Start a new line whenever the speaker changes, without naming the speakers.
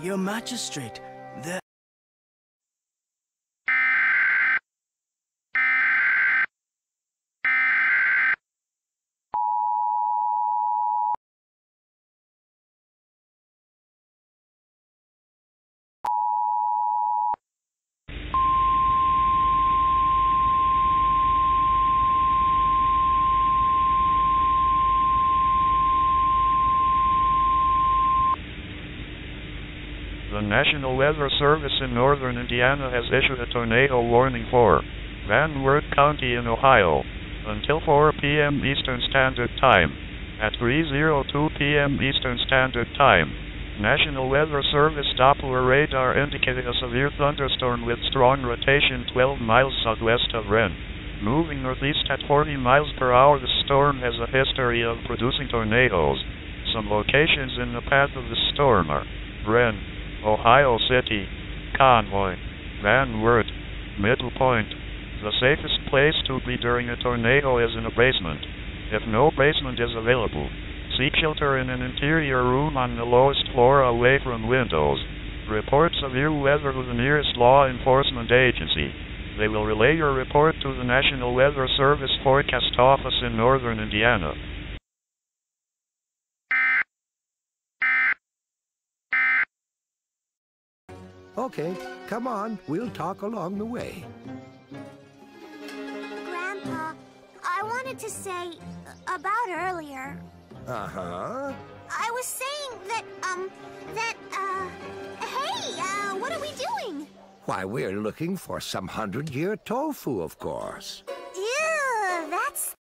Your magistrate, the...
The National Weather Service in northern Indiana has issued a tornado warning for Van Wert County in Ohio until 4 p.m. Eastern Standard Time. At 3:02 p.m. Eastern Standard Time, National Weather Service Doppler radar indicated a severe thunderstorm with strong rotation 12 miles southwest of Wren. Moving northeast at 40 miles per hour, the storm has a history of producing tornadoes. Some locations in the path of the storm are Wren, Ohio City, Convoy, Van Wert, Middle Point. The safest place to be during a tornado is in a basement. If no basement is available, seek shelter in an interior room on the lowest floor away from windows. Report severe weather to the nearest law enforcement agency. They will relay your report to the National Weather Service Forecast Office in northern Indiana.
Okay, come on. We'll talk along the way.
Grandpa, I wanted to say about earlier.
Uh-huh.
I was saying that, um, that, uh, hey, uh, what are we doing?
Why, we're looking for some hundred-year tofu, of course.